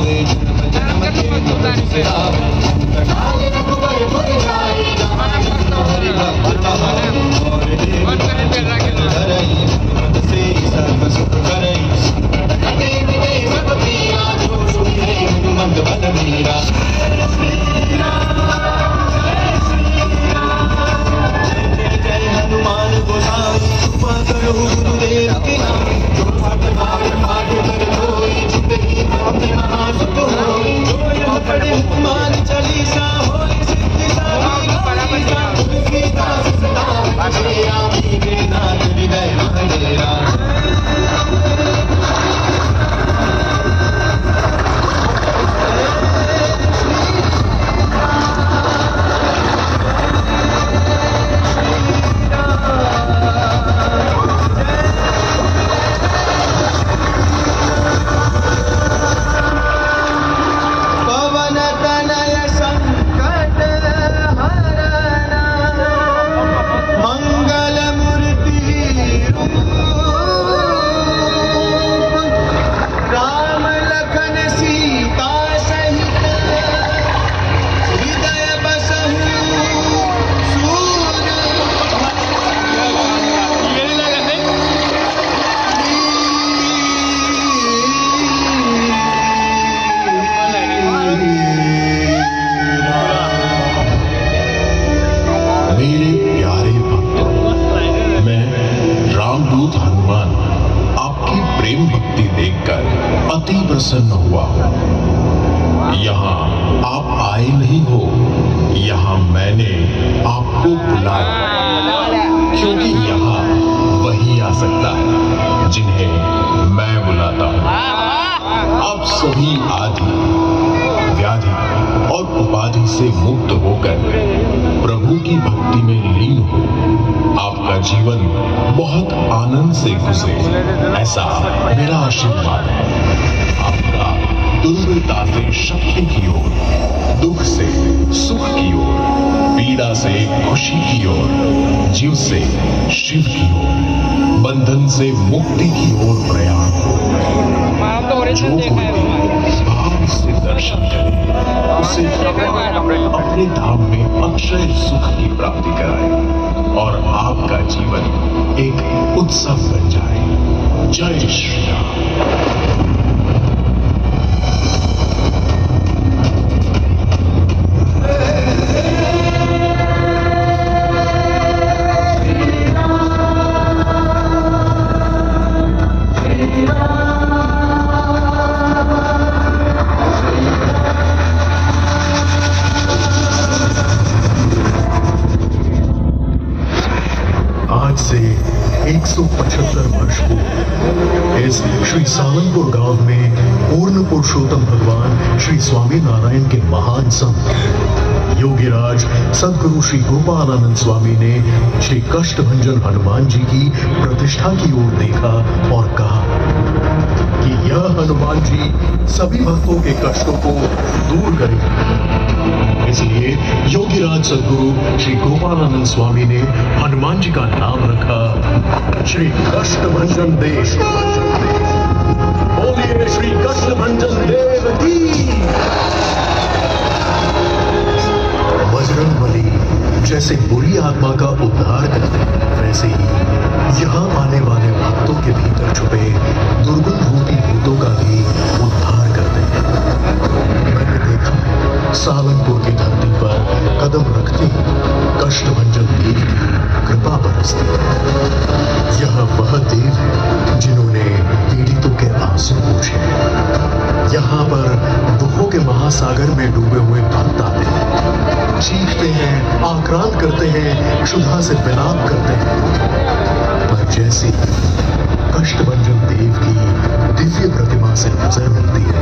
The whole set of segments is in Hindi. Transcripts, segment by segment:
पावे जन्म जन्म के दुख प्रसन्न हुआ। हूँ यहाँ आप आए नहीं हो, यहाँ मैंने आपको बुलाया। क्योंकि यहाँ वही आ सकता है, जिन्हें मैं बुलाता हूँ। आप सभी आदि व्याधि और उपाधि से मुक्त होकर प्रभु की भक्ति में लीन हो, आपका जीवन बहुत आनंद से गुजरे। ऐसा मेरा आशीर्वाद है। आपका दुर्बलता से शक्ति की ओर, दुख से सुख की ओर, पीड़ा से खुशी की ओर, जीव से शिव की ओर, बंधन से मुक्ति की ओर प्रयाण हो। से दर्शन उसे अपने धाम में अक्षय सुख की प्राप्ति कराए और आपका जीवन एक उत्सव बन जाए। जय श्री राम। पूर्ण पुरुषोत्तम भगवान श्री स्वामी नारायण के महान संत। योगीराज सदगुरु श्री गोपालानंद स्वामी ने श्री कष्टभंजन हनुमान जी की प्रतिष्ठा की ओर देखा और कहा कि यह हनुमान जी सभी भक्तों के कष्टों को दूर करेंगे। इसलिए योगीराज सदगुरु श्री गोपालानंद स्वामी ने हनुमान जी का नाम रखा। श्री कष्ट भंजन देव कष्ट भंजन देव की बजरंग बली जैसे बुरी आत्मा का उद्धार करते वैसे ही यहाँ आने वाले भक्तों के भीतर छुपे दुर्गुण भूति भूतों का भी उद्धार करते हैं। मैंने देखा सावनपुर की धरती पर कदम रखते ही कष्टभंजन देव की कृपा बरसती यह वह देव है जिन्होंने पीड़ितों के आँसू पूछे। यहाँ पर दुखों के महासागर में डूबे हुए भक्त आते हैं। चीखते हैं, आक्रांत करते हैं, क्षुधा से विलाप करते हैं। पर जैसे ही कष्टभंजन देव की दिव्य प्रतिमा से नज़र मिलती है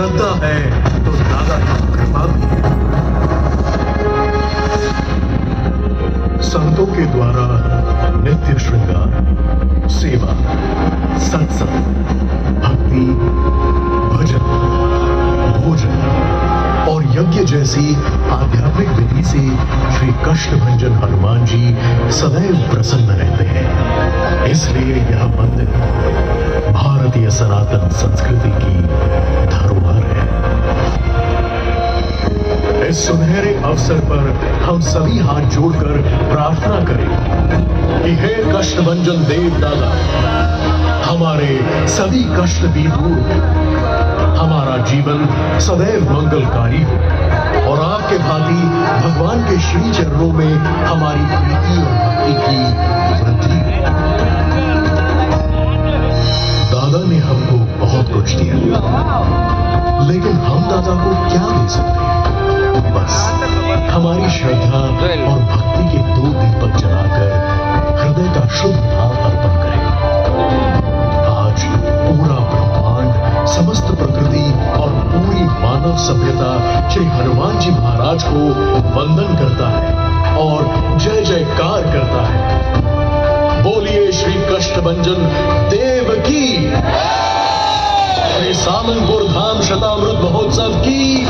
श्रद्धा है तो दादा की कृपा संतों के द्वारा नित्य श्रृंगार, सेवा, सत्संग, भक्ति, भजन, भोजन और यज्ञ जैसी आध्यात्मिक विधि से श्री कष्टभंजन हनुमान जी सदैव प्रसन्न रहते हैं। इसलिए यह मंदिर भारतीय सनातन संस्कृति की इस सुनहरे अवसर पर हम सभी हाथ जोड़कर प्रार्थना करें कि हे कष्टभंजन देव दादा, हमारे सभी कष्ट भी दूर हमारा जीवन सदैव मंगलकारी हो। और आपके भांति भगवान के श्री चरणों में हमारी प्रीति और भक्ति की वृद्धि। दादा ने हमको बहुत श्रद्धा और भक्ति के दो दीपक जलाकर हृदय का शुभ भाव अर्पण करें। आज पूरा ब्रह्मांड समस्त प्रकृति और पूरी मानव सभ्यता श्री हनुमान जी महाराज को वंदन करता है और जय जयकार करता है। बोलिए श्री कष्टभंजन देव की। श्री सामनपुर धाम शतामृत महोत्सव की।